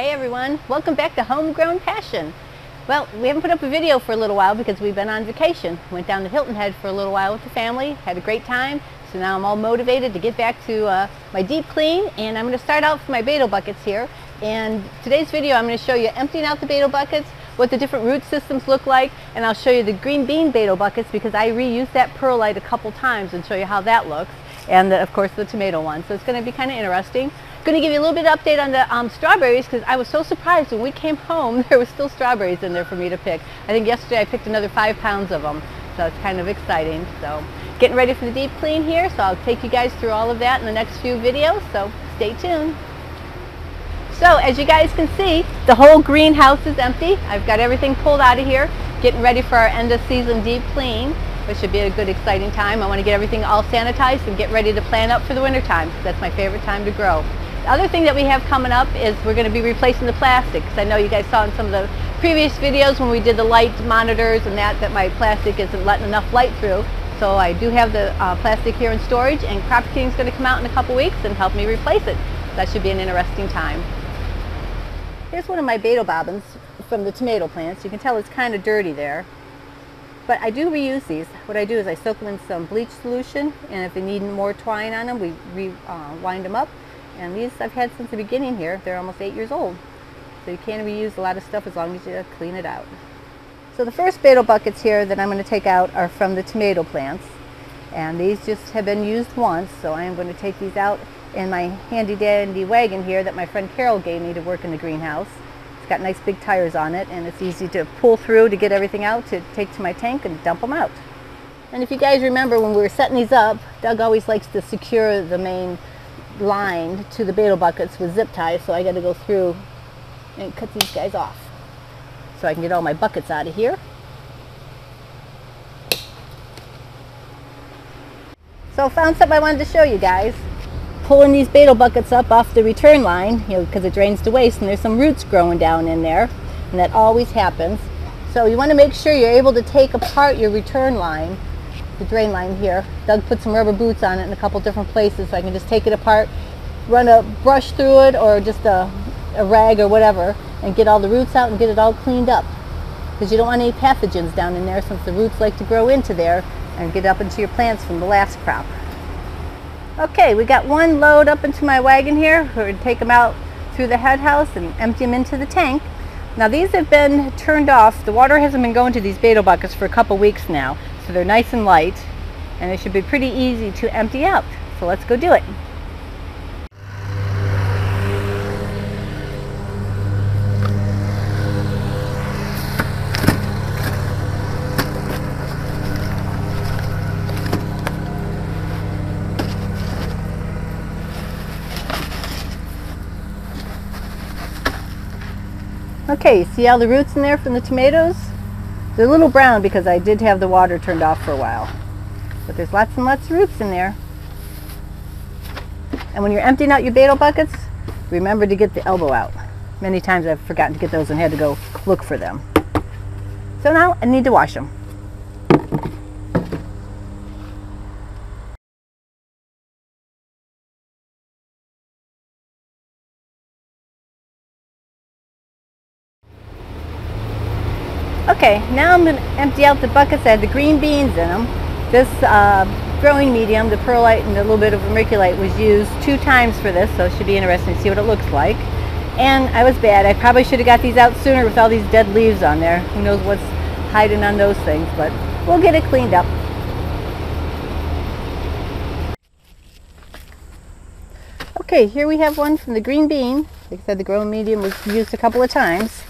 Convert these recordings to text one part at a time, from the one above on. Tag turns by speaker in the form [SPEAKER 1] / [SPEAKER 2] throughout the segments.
[SPEAKER 1] Hey everyone, welcome back to Homegrown Passion. Well, we haven't put up a video for a little while because we've been on vacation. Went down to Hilton Head for a little while with the family, had a great time. So now I'm all motivated to get back to uh, my deep clean and I'm going to start out with my Bato buckets here. And today's video I'm going to show you emptying out the Bato buckets, what the different root systems look like, and I'll show you the green bean Bato buckets because I reused that perlite a couple times and show you how that looks. And the, of course the tomato one. So it's going to be kind of interesting. Going to give you a little bit of update on the um, strawberries because I was so surprised when we came home there was still strawberries in there for me to pick. I think yesterday I picked another five pounds of them. So it's kind of exciting. So getting ready for the deep clean here. So I'll take you guys through all of that in the next few videos. So stay tuned. So as you guys can see, the whole greenhouse is empty. I've got everything pulled out of here, getting ready for our end of season deep clean, which should be a good exciting time. I want to get everything all sanitized and get ready to plan up for the winter time. That's my favorite time to grow. The other thing that we have coming up is we're going to be replacing the plastic. Because I know you guys saw in some of the previous videos when we did the light monitors and that, that my plastic isn't letting enough light through. So I do have the uh, plastic here in storage and Crop King is going to come out in a couple weeks and help me replace it. That should be an interesting time. Here's one of my betel bobbins from the tomato plants. You can tell it's kind of dirty there. But I do reuse these. What I do is I soak them in some bleach solution and if they need more twine on them, we rewind uh, them up. And these I've had since the beginning here. They're almost eight years old. So you can reuse a lot of stuff as long as you clean it out. So the first Bato buckets here that I'm going to take out are from the tomato plants. And these just have been used once, so I am going to take these out in my handy dandy wagon here that my friend Carol gave me to work in the greenhouse. It's got nice big tires on it and it's easy to pull through to get everything out to take to my tank and dump them out. And if you guys remember when we were setting these up, Doug always likes to secure the main line to the Bato buckets with zip ties so I got to go through and cut these guys off so I can get all my buckets out of here. So I found something I wanted to show you guys pulling these Bato buckets up off the return line, you know, because it drains to waste and there's some roots growing down in there, and that always happens. So you want to make sure you're able to take apart your return line, the drain line here. Doug put some rubber boots on it in a couple different places so I can just take it apart, run a brush through it or just a, a rag or whatever, and get all the roots out and get it all cleaned up. Because you don't want any pathogens down in there since the roots like to grow into there and get up into your plants from the last crop. Okay, we got one load up into my wagon here. We're going to take them out through the head house and empty them into the tank. Now these have been turned off. The water hasn't been going to these Bato buckets for a couple weeks now. So they're nice and light and they should be pretty easy to empty out. So let's go do it. Okay, see all the roots in there from the tomatoes? They're a little brown because I did have the water turned off for a while. But there's lots and lots of roots in there. And when you're emptying out your Bato buckets, remember to get the elbow out. Many times I've forgotten to get those and had to go look for them. So now I need to wash them. Okay, now I'm going to empty out the buckets that had the green beans in them. This uh, growing medium, the perlite and a little bit of vermiculite was used two times for this, so it should be interesting to see what it looks like. And I was bad. I probably should have got these out sooner with all these dead leaves on there. Who knows what's hiding on those things, but we'll get it cleaned up. Okay, here we have one from the green bean. Like I said, the growing medium was used a couple of times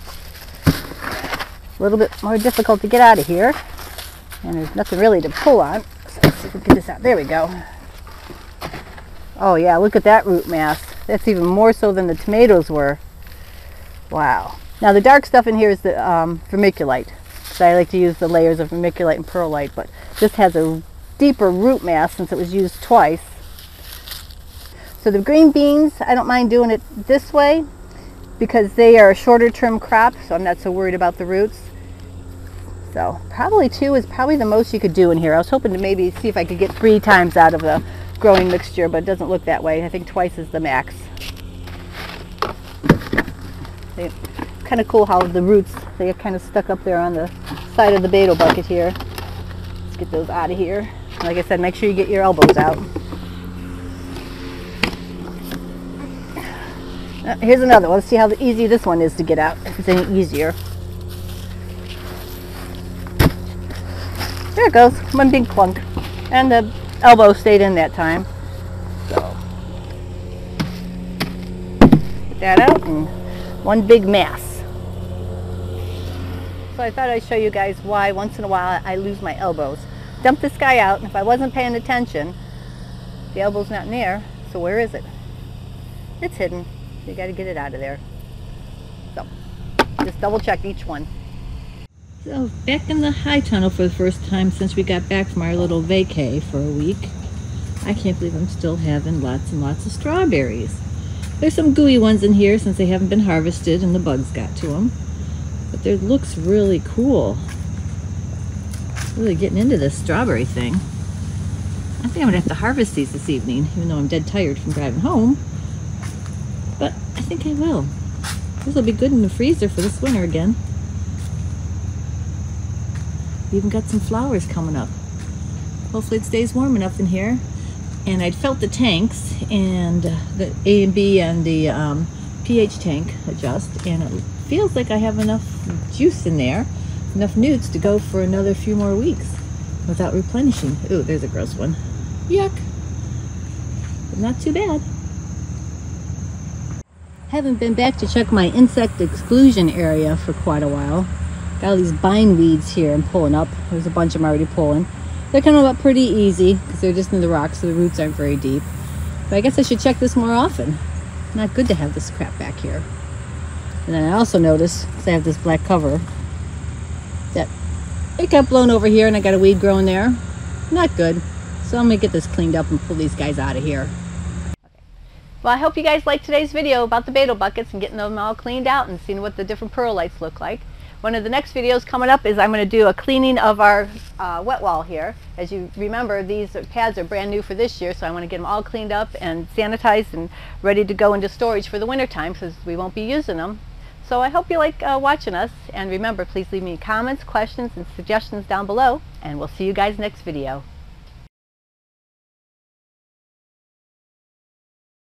[SPEAKER 1] a little bit more difficult to get out of here. And there's nothing really to pull on. So let's see if we get this out. There we go. Oh yeah, look at that root mass. That's even more so than the tomatoes were. Wow. Now the dark stuff in here is the um, vermiculite. So I like to use the layers of vermiculite and perlite, but this has a deeper root mass since it was used twice. So the green beans, I don't mind doing it this way because they are a shorter term crop, so I'm not so worried about the roots. So probably two is probably the most you could do in here. I was hoping to maybe see if I could get three times out of the growing mixture, but it doesn't look that way. I think twice is the max. They kind of cool how the roots, they get kind of stuck up there on the side of the Bato bucket here. Let's get those out of here. Like I said, make sure you get your elbows out. Uh, here's another one. Let's see how easy this one is to get out, if it's any easier. There it goes, one big clunk. And the elbow stayed in that time. So, get that out and one big mass. So I thought I'd show you guys why once in a while I lose my elbows. Dump this guy out, and if I wasn't paying attention, the elbow's not in there, so where is it? It's hidden. You got to get it out of there. So, just double check each one. So, back in the high tunnel for the first time since we got back from our little vacay for a week. I can't believe I'm still having lots and lots of strawberries. There's some gooey ones in here since they haven't been harvested and the bugs got to them. But it looks really cool. Really getting into this strawberry thing. I think I'm gonna have to harvest these this evening, even though I'm dead tired from driving home. But I think I will. This will be good in the freezer for this winter again. Even got some flowers coming up. Hopefully it stays warm enough in here. And I'd felt the tanks and the A and B and the um, pH tank adjust and it feels like I have enough juice in there, enough nutes to go for another few more weeks without replenishing. Ooh, there's a gross one. Yuck. But not too bad. Haven't been back to check my insect exclusion area for quite a while. Got all these bind weeds here I'm pulling up. Oh, there's a bunch I'm already pulling. They're coming up pretty easy because they're just in the rocks, so the roots aren't very deep. But I guess I should check this more often. Not good to have this crap back here. And then I also noticed, because I have this black cover, that it got blown over here and I got a weed growing there. Not good. So I'm going to get this cleaned up and pull these guys out of here. Well, I hope you guys liked today's video about the Bato buckets and getting them all cleaned out and seeing what the different perlites look like. One of the next videos coming up is I'm going to do a cleaning of our uh, wet wall here. As you remember, these pads are brand new for this year, so I want to get them all cleaned up and sanitized and ready to go into storage for the winter time because we won't be using them. So I hope you like uh, watching us, and remember, please leave me comments, questions, and suggestions down below, and we'll see you guys next video.